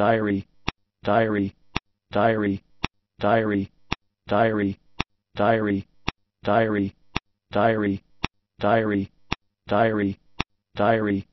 diary, diary, diary, diary, diary, diary, diary, diary, diary, diary, diary,